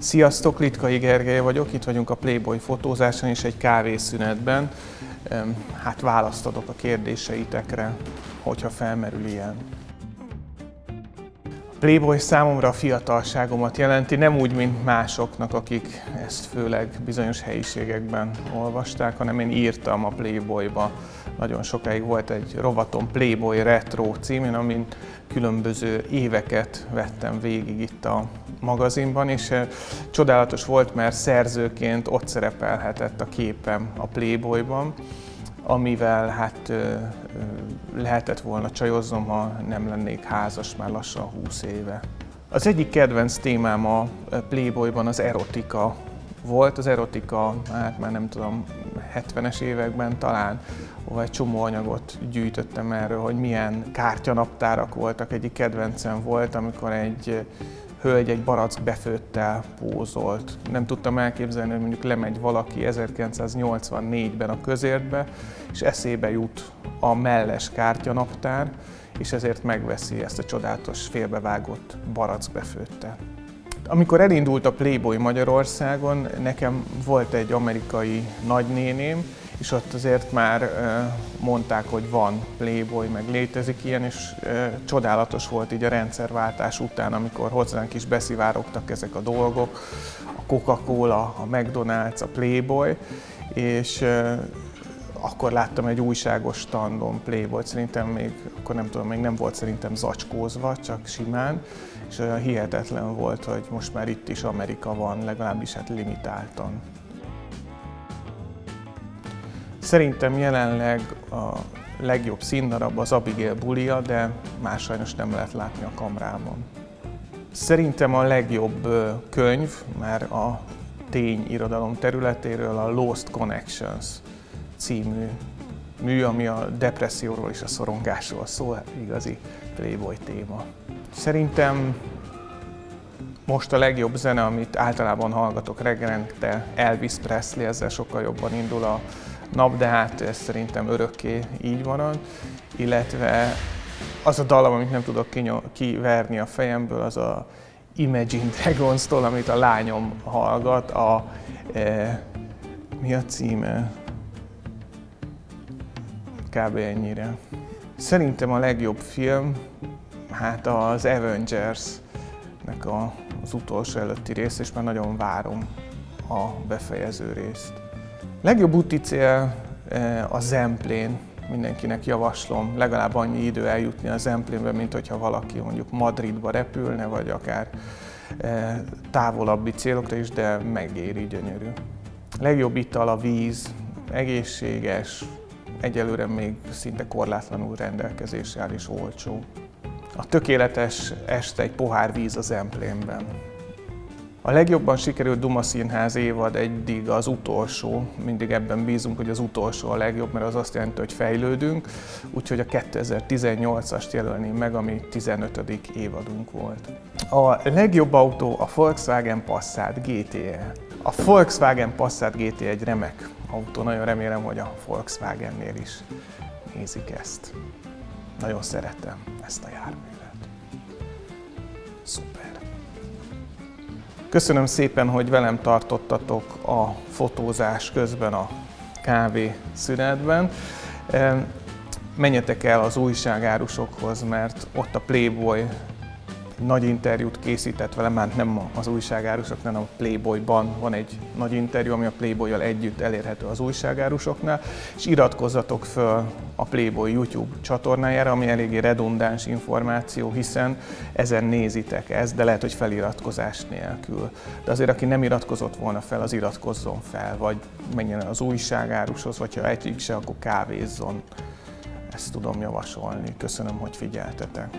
Sziasztok, Litkai Gergely vagyok, itt vagyunk a Playboy fotózáson és egy kávészünetben. Hát választ adok a kérdéseitekre, hogyha felmerül ilyen. Playboy számomra a fiatalságomat jelenti, nem úgy, mint másoknak, akik ezt főleg bizonyos helyiségekben olvasták, hanem én írtam a Playboyba. Nagyon sokáig volt egy rovatom Playboy Retro címén, amin különböző éveket vettem végig itt a magazinban, és eh, csodálatos volt, mert szerzőként ott szerepelhetett a képem a Playboyban, amivel hát lehetett volna csajoznom, ha nem lennék házas már lassan 20 éve. Az egyik kedvenc témám a Playboyban az erotika volt. Az erotika, hát már nem tudom, 70-es években talán, ahol egy csomó anyagot gyűjtöttem erről, hogy milyen kártyanaptárak voltak. Egyik kedvencem volt, amikor egy hölgy egy barack befőttel pózolt. Nem tudtam elképzelni, hogy mondjuk lemegy valaki 1984-ben a közértbe, és eszébe jut a melles kártyanaptár, és ezért megveszi ezt a csodálatos félbevágott barack befőttel. Amikor elindult a Playboy Magyarországon, nekem volt egy amerikai nagynéném, és ott azért már mondták, hogy van Playboy, meg létezik ilyen, és csodálatos volt így a rendszerváltás után, amikor hozzánk is beszivárogtak ezek a dolgok, a Coca-Cola, a McDonald's, a Playboy, és akkor láttam egy újságos standon Playboy, szerintem még, akkor nem tudom, még nem volt szerintem zacskózva, csak simán, és olyan hihetetlen volt, hogy most már itt is Amerika van, legalábbis hát limitáltan. Szerintem jelenleg a legjobb színdarab az Abigail bulia, de más sajnos nem lehet látni a kamrában. Szerintem a legjobb könyv, már a tényirodalom területéről a Lost Connections című mű, ami a depresszióról és a szorongásról szól, igazi playboy téma. Szerintem most a legjobb zene, amit általában hallgatok reggelente, Elvis Presley, ezzel sokkal jobban indul a nap, de hát ez szerintem örökké így van. Illetve az a dalom, amit nem tudok kiverni a fejemből, az a Imagine Dragons-tól, amit a lányom hallgat, a, e, mi a címe? Kb. ennyire. Szerintem a legjobb film, hát az Avengers-nek a, az utolsó előtti rész, és már nagyon várom a befejező részt. Legjobb úti cél eh, a Zemplén, mindenkinek javaslom legalább annyi idő eljutni a Zemplénbe, mint hogyha valaki mondjuk Madridba repülne, vagy akár eh, távolabbi célokra is, de megéri gyönyörű. Legjobb ital a víz, egészséges, egyelőre még szinte korlátlanul rendelkezésre áll és olcsó. A tökéletes este egy pohár víz az Emplénben. A legjobban sikerült Duma Színház évad eddig az utolsó, mindig ebben bízunk, hogy az utolsó a legjobb, mert az azt jelenti, hogy fejlődünk, úgyhogy a 2018-ast jelölném meg, ami 15. évadunk volt. A legjobb autó a Volkswagen Passat GTE. A Volkswagen Passat GTE egy remek autó, nagyon remélem, hogy a Volkswagennél is nézik ezt. Nagyon szeretem ezt a járművet. Szuper! Köszönöm szépen, hogy velem tartottatok a fotózás közben a kávé szünetben. Menjetek el az újságárusokhoz, mert ott a Playboy nagy interjút készített velem, már nem az újságárusok, hanem a Playboyban van egy nagy interjú, ami a Playboy-jal együtt elérhető az újságárusoknál, és iratkozzatok föl a Playboy YouTube csatornájára, ami eléggé redundáns információ, hiszen ezen nézitek ezt, de lehet, hogy feliratkozás nélkül. De azért, aki nem iratkozott volna fel, az iratkozzon fel, vagy menjen az újságárushoz, vagy ha egyik se, akkor kávézzon. Ezt tudom javasolni. Köszönöm, hogy figyeltetek.